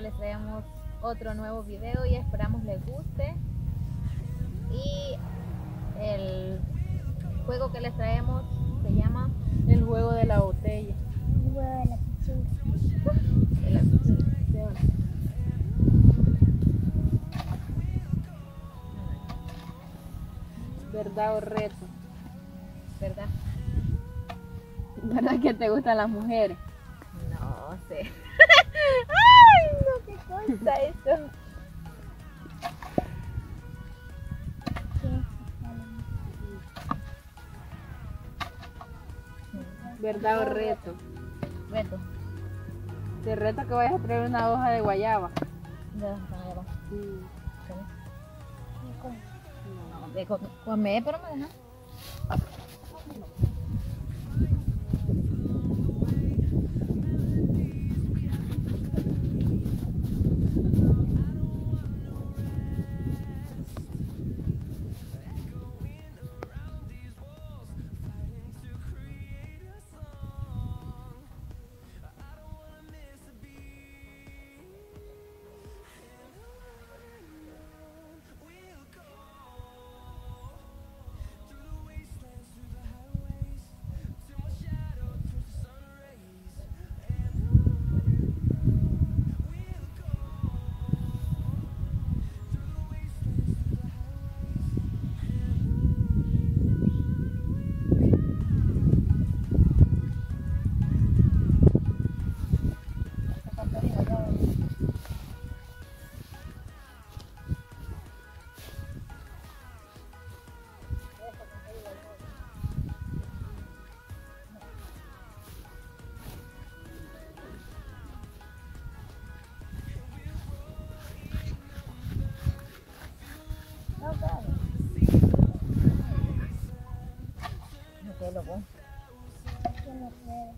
les traemos otro nuevo video y esperamos les guste. Y el juego que les traemos se llama El juego de la botella. El huevo de la pichula. el ¿Verdad o reto? ¿verdad? ¿Verdad que te gustan las mujeres? No sé. Ay, no, qué cosa esto. ¿Verdad o reto? Reto. Te reto que vayas a traer una hoja de guayaba. Ya, ya va. Sí. No, de co- comer, pero me deja. No sé, loco.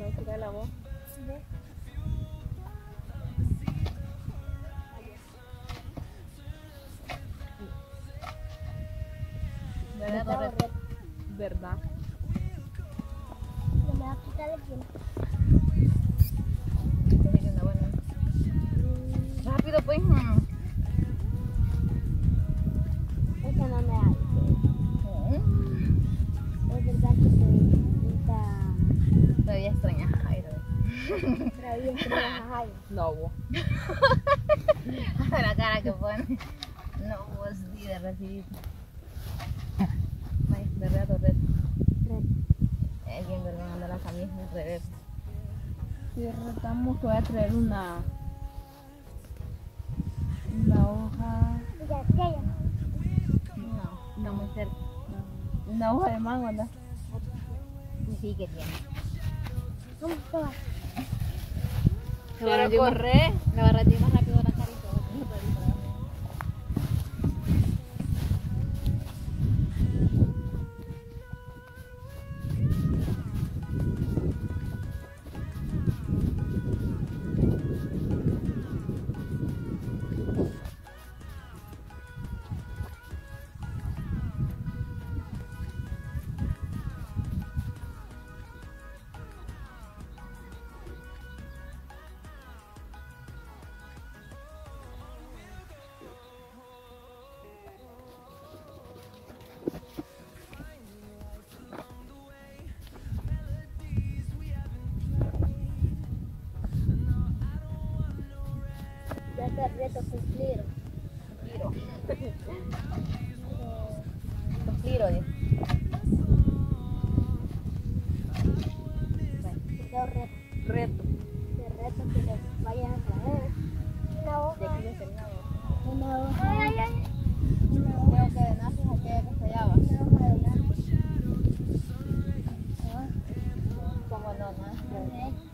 ¿Va a tirar la voz? ¿Verdad me va a quitar el tiempo. Rápido, pues. Todavía fría a Jairo. No, vos. la cara que pone. No, vos sí de recibir. Ay, ¿verdad o reto? Es bien vergüenza andar la camisa al revés. Si retamos que voy a traer una una hoja. No, está muy cerca. una hoja de mango anda sí que tiene. ¿Cómo se va? pero corre Me barreté más Ya te reto reto, reto que le vayan a traer una De hoja. el lado. Una hoja. Ay, ay, ay. Que de de ¿no?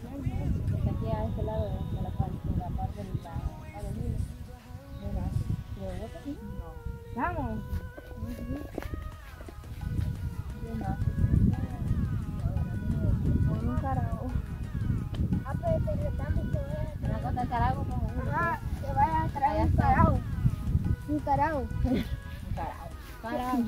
A Una traer. cosa de carajo como un vayas a traer carajo. Un carajo. Un carajo. Carajo.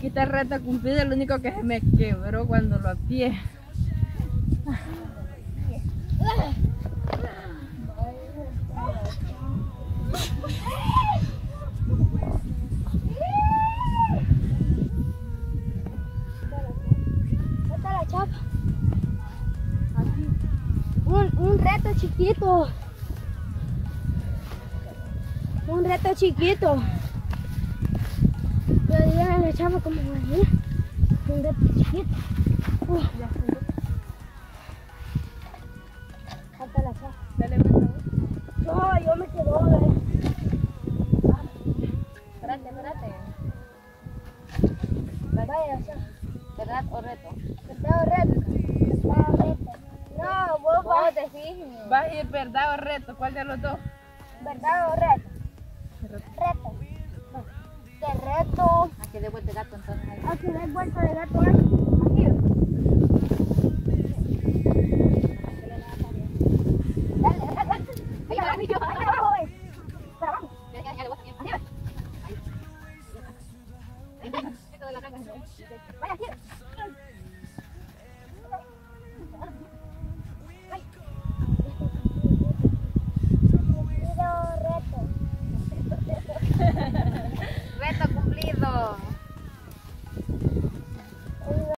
Aquí está reto cumplido, el único que se me quebró cuando lo apié. Suelta la chapa. Un, un reto chiquito. Un reto chiquito. Yo diría a la chapa como venía. Un reto chiquito. Uh. Suelta la chapa. Dale, No, yo me quedo, eh. Espérate, espérate. Vaya. ¿Verdad o reto? ¿Verdad o reto? ¿Verdad o reto? No, vos Vos vas. decís. ¿Vas a ir verdad o reto? ¿Cuál de los dos? ¿Verdad o reto? Reto. ¿Qué reto? Aquí de vuelta el gato entonces. Aquí no hay vuelta de gato.